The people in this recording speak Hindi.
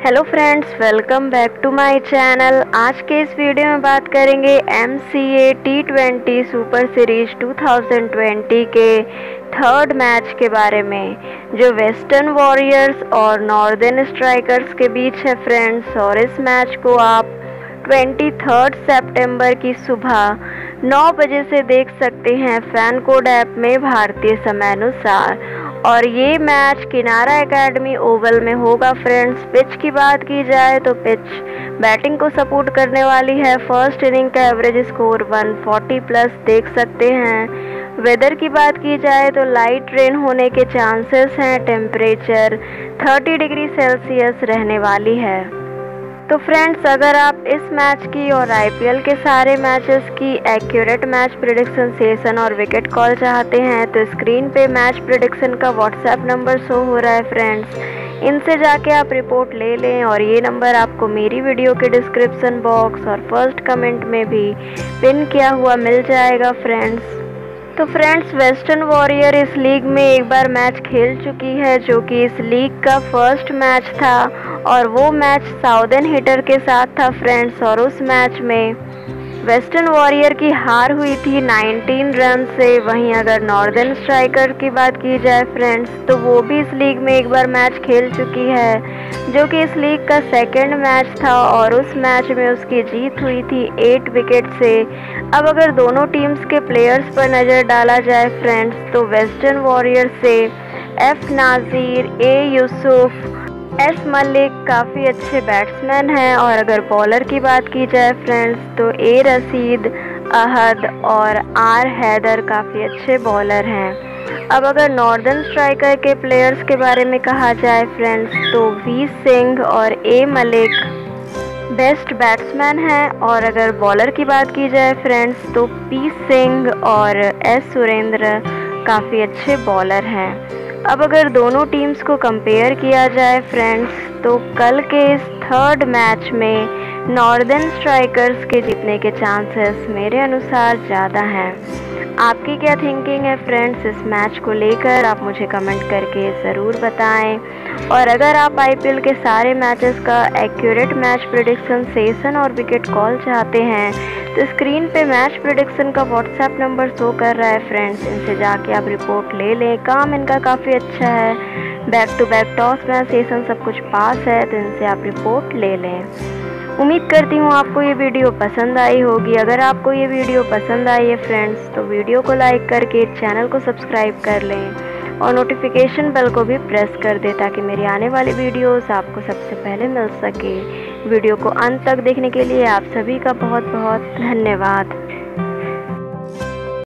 Hello friends welcome back to my channel आज के इस वीडियो में बात करेंगे M C A T twenty super series 2020 के थर्ड मैच के बारे में, जो वेस्टर्न वॉरियर्स और नॉर्दर्न स्ट्राइकर्स के बीच है फ्रेंड्स और इस मैच को आप ट्वेंटी थर्ड सेप्टेम्बर की सुबह 9 बजे से देख सकते हैं फ़ैन कोड ऐप में भारतीय समय अनुसार। और ये मैच किनारा एकेडमी ओवल में होगा फ्रेंड्स। पिच की बात की जाए तो पिच बैटिंग को सपोर्ट करने वाली है। फ़र्स्ट इनिंग का एवरेज स्कोर 140 प्लस देख सकते हैं। वेदर की बात की जाए तो लाइट रेन होने के चांसेस हैं। टेम्परेचर 30 डिग्री सेल्सियस रहने वाली है। तो फ्रेंड्स अगर आप इस मैच की और आईपीएल के सारे मैचेस की एक्यूरेट मैच प्रिडिक्शन सेशन और विकेट कॉल चाहते हैं तो स्क्रीन पे मैच प्रिडिक्शन का व्हाट्सएप नंबर शो हो रहा है फ्रेंड्स इनसे जाके आप रिपोर्ट ले लें और ये नंबर आपको मेरी वीडियो के डिस्क्रिप्शन बॉक्स और फ़र्स्ट कमेंट में भी पिन किया हुआ मिल जाएगा फ्रेंड्स तो फ्रेंड्स वेस्टर्न वॉरियर इस लीग में एक बार मैच खेल चुकी है, जो कि इस लीग का फ़र्स्ट मैच था। और वो मैच साउदर्न हिटर के साथ था फ्रेंड्स और उस मैच में वेस्टर्न वॉरियर की हार हुई थी 19 रन से। वहीं अगर नॉर्दर्न स्ट्राइकर की बात की जाए फ्रेंड्स तो वो भी इस लीग में एक बार मैच खेल चुकी है, जो कि इस लीग का सेकंड मैच था और उस मैच में उसकी जीत हुई थी एट विकेट से। अब अगर दोनों टीम्स के प्लेयर्स पर नज़र डाला जाए फ्रेंड्स तो वेस्टर्न वॉरियर से F Nazir A Yusuf S Malik काफ़ी अच्छे बैट्समैन हैं और अगर बॉलर की बात की जाए फ्रेंड्स तो ए रसीद, अहद और आर हैदर काफ़ी अच्छे बॉलर हैं। अब अगर नॉर्दर्न स्ट्राइकर के प्लेयर्स के बारे में कहा जाए फ्रेंड्स तो वी सिंह और ए मलिक बेस्ट बैट्समैन हैं और अगर बॉलर की बात की जाए फ्रेंड्स तो पी सिंह और एस सुरेंद्र काफ़ी अच्छे बॉलर हैं। अब अगर दोनों टीम्स को कंपेयर किया जाए फ्रेंड्स तो कल के इस थर्ड मैच में नॉर्दर्न स्ट्राइकर्स के जीतने के चांसेस मेरे अनुसार ज़्यादा हैं। आपकी क्या थिंकिंग है फ्रेंड्स इस मैच को लेकर आप मुझे कमेंट करके ज़रूर बताएँ। और अगर आप आईपीएल के सारे मैचेस का एक्यूरेट मैच प्रिडिक्शन सेशन और विकेट कॉल चाहते हैं तो स्क्रीन पे मैच प्रोडिक्शन का व्हाट्सएप नंबर शो कर रहा है फ्रेंड्स इनसे जाके आप रिपोर्ट ले लें. काम इनका काफ़ी अच्छा है. Back to back toss match session सब कुछ पास है तो इनसे आप रिपोर्ट ले लें. उम्मीद करती हूँ आपको ये वीडियो पसंद आई होगी. अगर आपको ये वीडियो पसंद आई है फ्रेंड्स तो वीडियो को लाइक करके चैनल को सब्सक्राइब कर लें. और नोटिफिकेशन बेल को भी प्रेस कर दें, ताकि मेरी आने वाली वीडियोस आपको सबसे पहले मिल सके. वीडियो को अंत तक देखने के लिए आप सभी का बहुत बहुत धन्यवाद।